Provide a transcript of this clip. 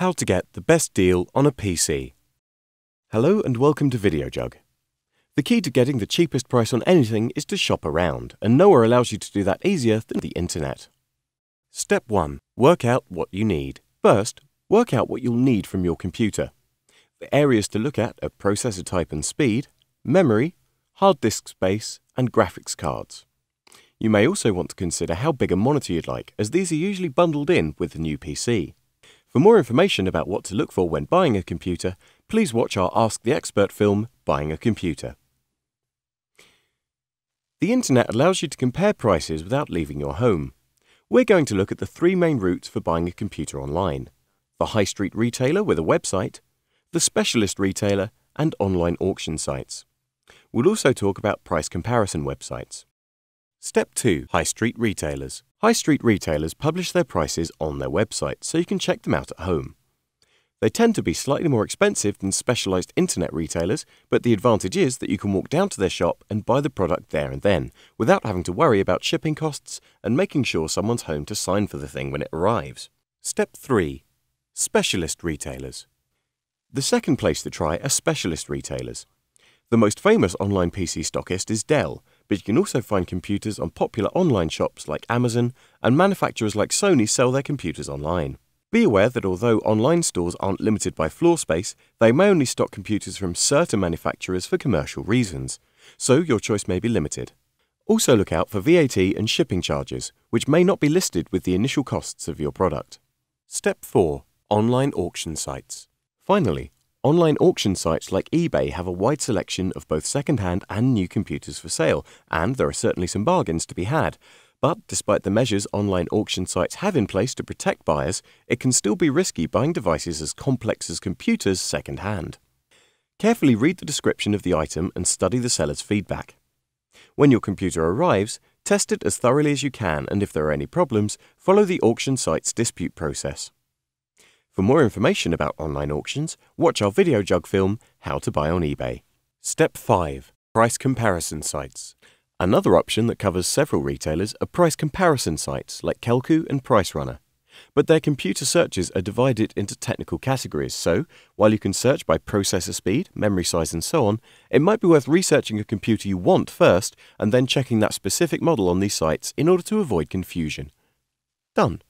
How to get the best deal on a PC. Hello and welcome to VideoJug. The key to getting the cheapest price on anything is to shop around, and nowhere allows you to do that easier than the internet. Step 1. Work out what you need. First, work out what you'll need from your computer. The areas to look at are processor type and speed, memory, hard disk space, and graphics cards. You may also want to consider how big a monitor you'd like, as these are usually bundled in with the new PC. For more information about what to look for when buying a computer, please watch our Ask the Expert film, Buying a Computer. The internet allows you to compare prices without leaving your home. We're going to look at the three main routes for buying a computer online the high street retailer with a website, the specialist retailer, and online auction sites. We'll also talk about price comparison websites. Step 2 High Street Retailers. High street retailers publish their prices on their website so you can check them out at home. They tend to be slightly more expensive than specialized internet retailers, but the advantage is that you can walk down to their shop and buy the product there and then, without having to worry about shipping costs and making sure someone's home to sign for the thing when it arrives. Step 3 Specialist Retailers. The second place to try are specialist retailers. The most famous online PC stockist is Dell, but you can also find computers on popular online shops like Amazon, and manufacturers like Sony sell their computers online. Be aware that although online stores aren't limited by floor space, they may only stock computers from certain manufacturers for commercial reasons, so your choice may be limited. Also look out for VAT and shipping charges, which may not be listed with the initial costs of your product. Step 4. Online auction sites. Finally, Online auction sites like eBay have a wide selection of both second-hand and new computers for sale, and there are certainly some bargains to be had. But despite the measures online auction sites have in place to protect buyers, it can still be risky buying devices as complex as computers second-hand. Carefully read the description of the item and study the seller's feedback. When your computer arrives, test it as thoroughly as you can and if there are any problems, follow the auction site's dispute process. For more information about online auctions, watch our VideoJug film, How to Buy on eBay. Step 5. Price Comparison Sites. Another option that covers several retailers are price comparison sites like Kelkoo and PriceRunner. But their computer searches are divided into technical categories, so while you can search by processor speed, memory size, and so on, it might be worth researching a computer you want first and then checking that specific model on these sites in order to avoid confusion. Done.